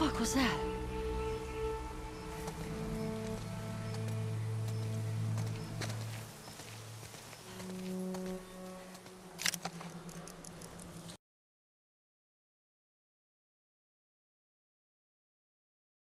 fuck was that?